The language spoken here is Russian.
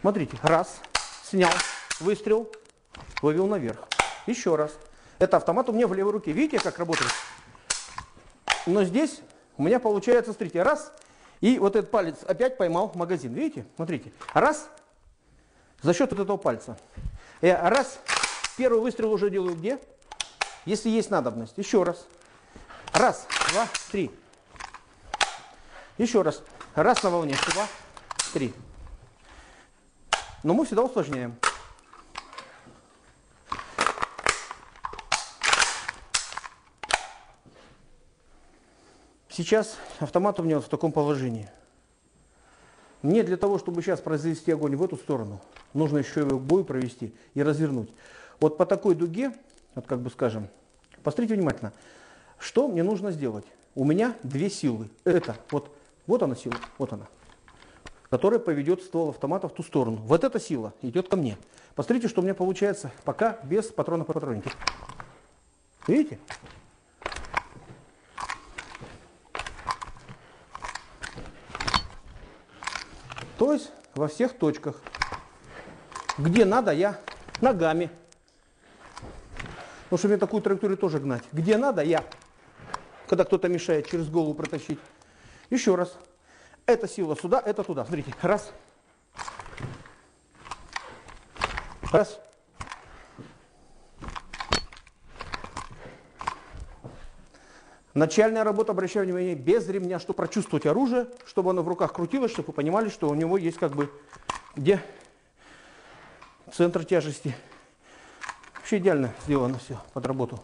Смотрите, раз, снял, выстрел, вывел наверх. Еще раз. Это автомат у меня в левой руке. Видите, как работает? Но здесь у меня получается, смотрите, раз, и вот этот палец опять поймал магазин. Видите? Смотрите. Раз, за счет вот этого пальца. Я раз, первый выстрел уже делаю где? Если есть надобность. Еще раз. Раз, два, три. Еще раз. Раз на волне. Два, три. Но мы всегда усложняем. Сейчас автомат у меня вот в таком положении. Мне для того, чтобы сейчас произвести огонь в эту сторону, нужно еще его к бою провести и развернуть. Вот по такой дуге, вот как бы скажем, посмотрите внимательно, что мне нужно сделать? У меня две силы. Это вот, вот она сила, вот она, которая поведет ствол автомата в ту сторону. Вот эта сила идет ко мне. Посмотрите, что у меня получается пока без патрона по патроннике. Видите? То есть во всех точках. Где надо, я ногами. Потому что мне такую траекторию тоже гнать. Где надо, я. Когда кто-то мешает через голову протащить. Еще раз. Это сила сюда, это туда. Смотрите. Раз. Раз. Начальная работа, обращаю внимание, без ремня, чтобы прочувствовать оружие, чтобы оно в руках крутилось, чтобы вы понимали, что у него есть как бы где центр тяжести. Вообще идеально сделано все под работу.